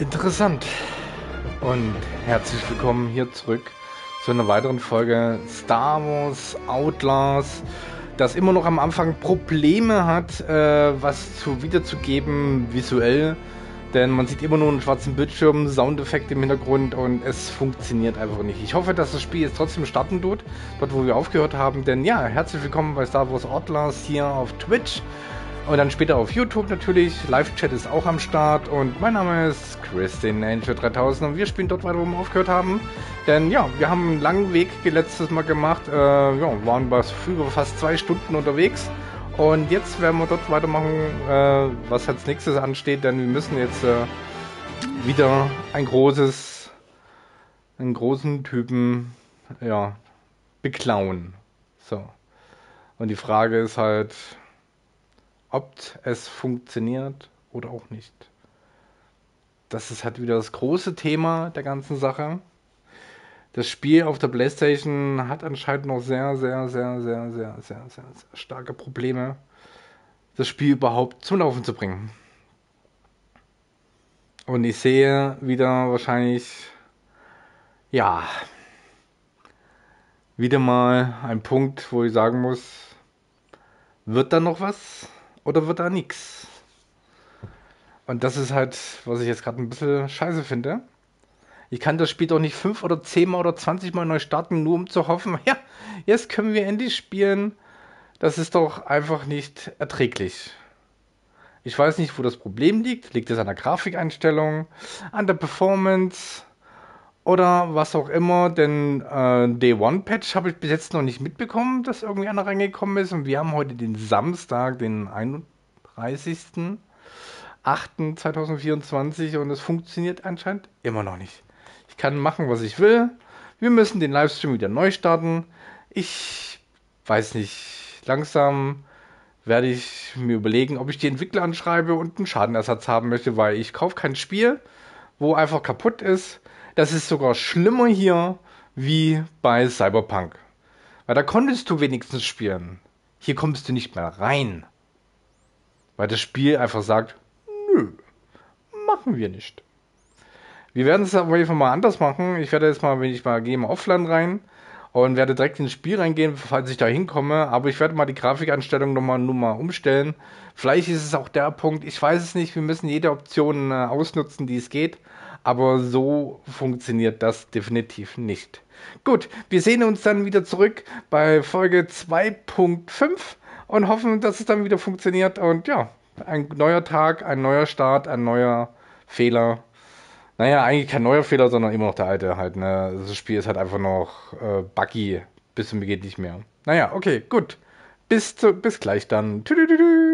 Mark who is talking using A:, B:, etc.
A: Interessant. Und herzlich willkommen hier zurück zu einer weiteren Folge Star Wars Outlaws, das immer noch am Anfang Probleme hat, äh, was zu wiederzugeben visuell. Denn man sieht immer nur einen schwarzen Bildschirm, Soundeffekte im Hintergrund und es funktioniert einfach nicht. Ich hoffe, dass das Spiel jetzt trotzdem starten tut, dort wo wir aufgehört haben. Denn ja, herzlich willkommen bei Star Wars Outlaws hier auf Twitch. Und dann später auf YouTube natürlich. Live-Chat ist auch am Start. Und mein Name ist Christine Angel 3000 und wir spielen dort weiter, wo wir aufgehört haben. Denn ja, wir haben einen langen Weg letztes Mal gemacht. Äh, ja, waren über fast zwei Stunden unterwegs. Und jetzt werden wir dort weitermachen, äh, was als nächstes ansteht, denn wir müssen jetzt äh, wieder ein großes, einen großen Typen, ja, beklauen. So. Und die Frage ist halt, ob es funktioniert oder auch nicht. Das ist halt wieder das große Thema der ganzen Sache. Das Spiel auf der PlayStation hat anscheinend noch sehr, sehr, sehr, sehr, sehr, sehr, sehr, sehr starke Probleme, das Spiel überhaupt zum Laufen zu bringen. Und ich sehe wieder wahrscheinlich, ja, wieder mal ein Punkt, wo ich sagen muss, wird da noch was? Oder wird da nichts? Und das ist halt, was ich jetzt gerade ein bisschen scheiße finde. Ich kann das Spiel doch nicht fünf oder zehnmal oder zwanzigmal neu starten, nur um zu hoffen, ja, jetzt können wir endlich spielen. Das ist doch einfach nicht erträglich. Ich weiß nicht, wo das Problem liegt. Liegt es an der Grafikeinstellung, an der Performance oder was auch immer? Denn äh, Day One Patch habe ich bis jetzt noch nicht mitbekommen, dass irgendwie einer reingekommen ist. Und wir haben heute den Samstag, den 31.08.2024 und es funktioniert anscheinend immer noch nicht. Ich kann machen, was ich will. Wir müssen den Livestream wieder neu starten. Ich weiß nicht, langsam werde ich mir überlegen, ob ich die Entwickler anschreibe und einen Schadenersatz haben möchte, weil ich kaufe kein Spiel, wo einfach kaputt ist das ist sogar schlimmer hier wie bei Cyberpunk. Weil da konntest du wenigstens spielen. Hier kommst du nicht mehr rein. Weil das Spiel einfach sagt, nö, machen wir nicht. Wir werden es aber einfach mal anders machen. Ich werde jetzt mal, wenn ich mal gehe, mal offline rein und werde direkt ins Spiel reingehen, falls ich da hinkomme. Aber ich werde mal die Grafikanstellung nochmal nur mal umstellen. Vielleicht ist es auch der Punkt, ich weiß es nicht. Wir müssen jede Option äh, ausnutzen, die es geht aber so funktioniert das definitiv nicht. Gut, wir sehen uns dann wieder zurück bei Folge 2.5 und hoffen, dass es dann wieder funktioniert. Und ja, ein neuer Tag, ein neuer Start, ein neuer Fehler. Naja, eigentlich kein neuer Fehler, sondern immer noch der alte halt. Ne? Das Spiel ist halt einfach noch äh, buggy, bis zum geht nicht mehr. Naja, okay, gut. Bis, zu, bis gleich dann. Tüdüdüdü.